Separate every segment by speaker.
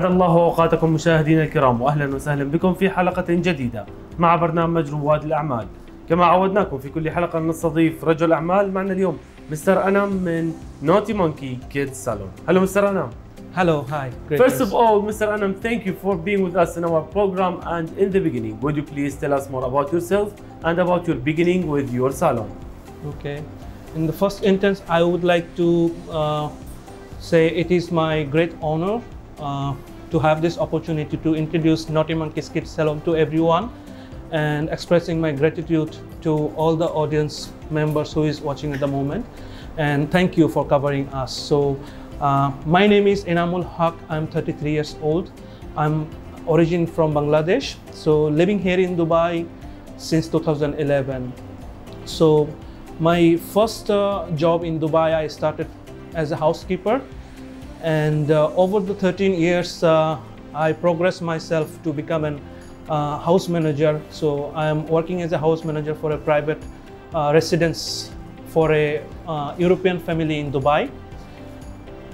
Speaker 1: أسعد الله أوقاتكم مشاهدينا الكرام وأهلا وسهلا بكم في حلقة جديدة مع برنامج رواد الأعمال كما عودناكم في كل حلقة نستضيف رجل أعمال معنا اليوم مستر أنام من نوتي مونكي كيدز سالون هلو مستر أنام
Speaker 2: Hello, hi. Great
Speaker 1: First of all, Mr. Anam, thank you for being with us in our program. And in the beginning, would you please tell us more about yourself and about your beginning with your salon?
Speaker 2: okay. In the first instance, I would like to uh, say it is my great honor uh, to have this opportunity to introduce Notty Monkeys Kids Salon to everyone and expressing my gratitude to all the audience members who is watching at the moment. And thank you for covering us. So, uh, my name is Enamul Haq. I'm 33 years old. I'm origin from Bangladesh. So, living here in Dubai since 2011. So, my first uh, job in Dubai, I started as a housekeeper, and uh, over the 13 years, uh, I progressed myself to become an uh, house manager. So, I am working as a house manager for a private residence for a European family in Dubai.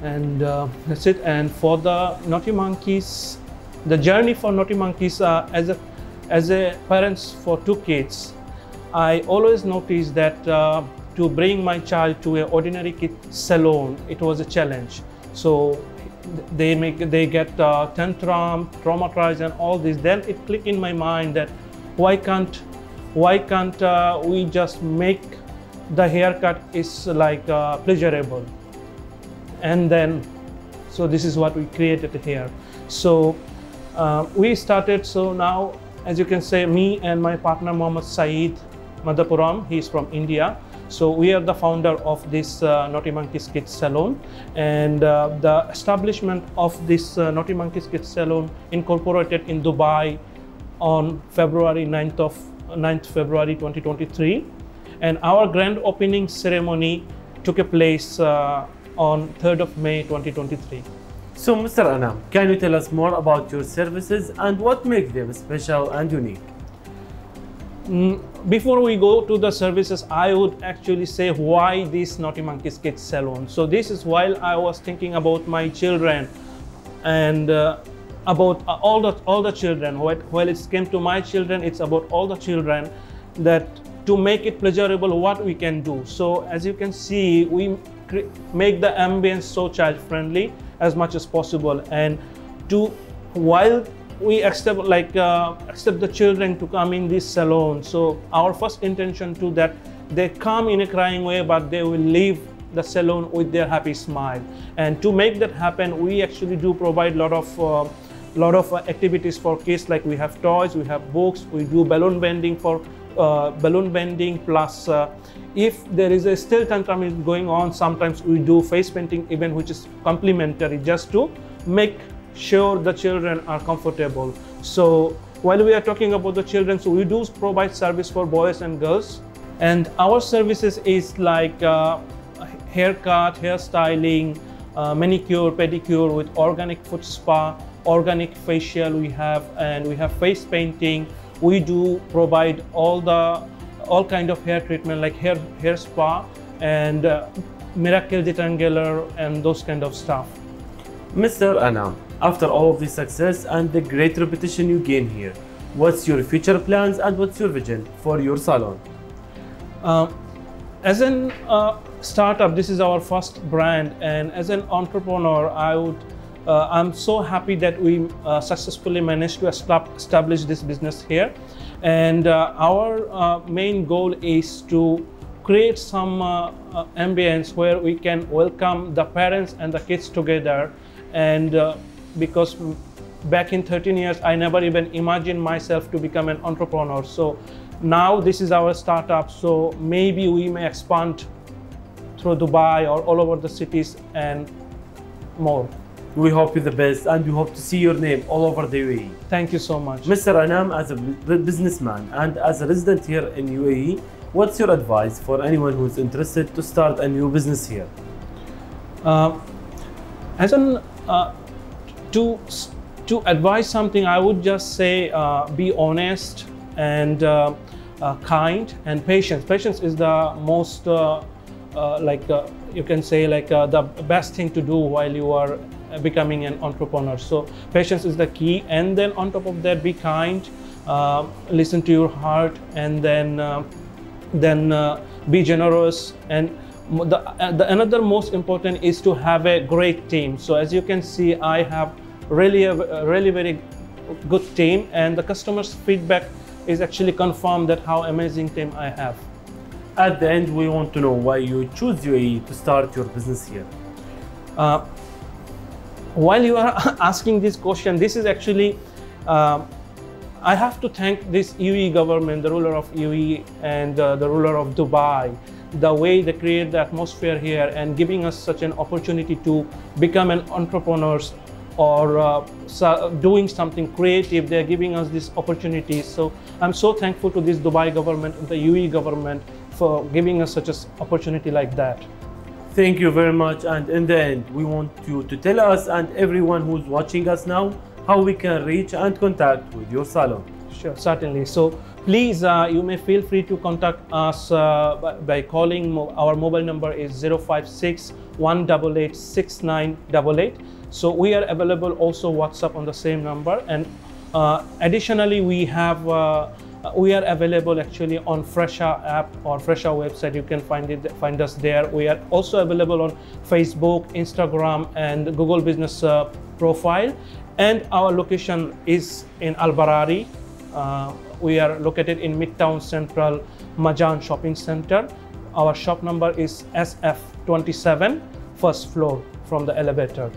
Speaker 2: And uh, that's it. And for the notty monkeys the journey for notty monkeys uh, as a as a parents for two kids i always noticed that uh, to bring my child to an ordinary kid salon it was a challenge so they make they get uh, tantrum traumatized and all this. Then it clicked in my mind that why can't why can't uh, we just make the haircut is like uh, pleasurable? And then so this is what we created here. So uh, we started so now as you can say me and my partner Mohammad Saeed Madapuram he is from India so we are the founder of this uh, Notty Monkeys Kids Salon and uh, the establishment of this uh, Notty Monkeys Kids Salon incorporated in Dubai on February 9th of 9th February 2023 and our grand opening ceremony took a place uh, on 3rd of May 2023.
Speaker 1: So, Mr. Anam, can you tell us more about your services and what makes them special and unique?
Speaker 2: Mm, before we go to the services, I would actually say why this Notty Monkeys Kids Salon. So this is while I was thinking about my children and uh, about uh, all the all the children. While, while it came to my children, it's about all the children that to make it pleasurable, what we can do. So as you can see, we make the ambience so child friendly as much as possible and to while we accept like uh, accept the children to come in this salon. So our first intention to that they come in a crying way but they will leave the salon with their happy smile. And to make that happen we actually do provide a lot of uh, lot of uh, activities for kids. Like we have toys we have books we do balloon bending for uh, balloon bending plus uh, if there is a still tantrum is going on sometimes we do face painting event which is complementary just to make sure the children are comfortable. So while we are talking about the children so we do provide service for boys and girls. And our services is like uh, haircut hairstyling uh, manicure pedicure with organic foot spa organic facial we have and we have face painting. We do provide all the all kind of hair treatment like hair hair spa and uh, miracle detangler and those kind of stuff.
Speaker 1: Mr. Anam, after all of this success and the great reputation you gain here, what's your future plans and what's your vision for your salon?
Speaker 2: Um, as an uh, startup, this is our first brand, and as an entrepreneur, I would, uh, I'm so happy that we uh, successfully managed to establish this business here, and uh, our uh, main goal is to create some uh, uh, ambience where we can welcome the parents and the kids together, and uh, because back in 13 years i never even imagined myself to become an entrepreneur so now this is our startup so maybe we may expand through dubai or all over the cities and more
Speaker 1: We hope you the best and we hope to see your name all over the UAE.
Speaker 2: thank you so much
Speaker 1: Mr. Anam, as a businessman and as a resident here in UAE, what's your advice for anyone who's interested to start a new business here?
Speaker 2: Uh, as an uh, to to advise something, I would just say uh, be honest and uh, uh, kind and patient. Patience is the most uh, uh, like uh, you can say like the best thing to do while you are becoming an entrepreneur. So patience is the key, and then on top of that, be kind, listen to your heart, and then then be generous and the, the another most important is to have a great team so as you can see i have really a, really very good team and the customers feedback is actually confirmed that how amazing team i have
Speaker 1: At the end, we want to know why you choose UAE to start your business here.
Speaker 2: Uh, while you are asking this question, this is actually, uh, I have to thank this UAE government, the ruler of UAE and uh, the ruler of Dubai, the way they create the atmosphere here and giving us such an opportunity to become an entrepreneurs or uh, doing something creative. They're giving us this opportunity. So I'm so thankful to this Dubai government the UAE government for giving us such an opportunity like that.
Speaker 1: Thank you very much. And in the end, we want you to tell us and everyone who's watching us now how we can reach and contact with your salon.
Speaker 2: Sure, certainly. So please, uh, you may feel free to contact us uh, by, by calling. Mo- our mobile number is 056 188 6988. So we are available also WhatsApp on the same number. And uh, additionally, we have uh, we are available actually on Fresha app or Fresha website. You can find it find us there. We are also available on Facebook, Instagram, and Google Business uh, profile. And our location is in Al Barari. Uh, we are located in Midtown Central Majan Shopping Center. Our shop number is SF27, first floor from the elevator.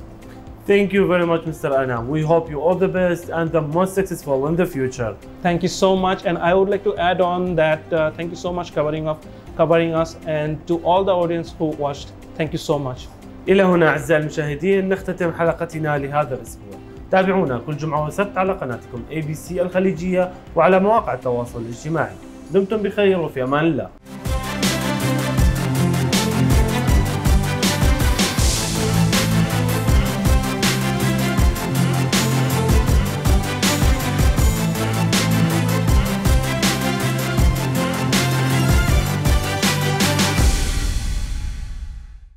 Speaker 1: Thank you very much, Mr. Anam. We hope you all the best and the most successful in the future.
Speaker 2: Thank you so much, and I would like to add on that uh, thank you so much covering up, covering us, and to all the audience who watched. Thank you so much.
Speaker 1: إلى هنا أعزائي المشاهدين نختتم حلقتنا لهذا الأسبوع تابعونا كل جمعة وسبت على قناتكم ABC الخليجية وعلى مواقع التواصل الاجتماعي. دمتم بخير وفي أمان الله.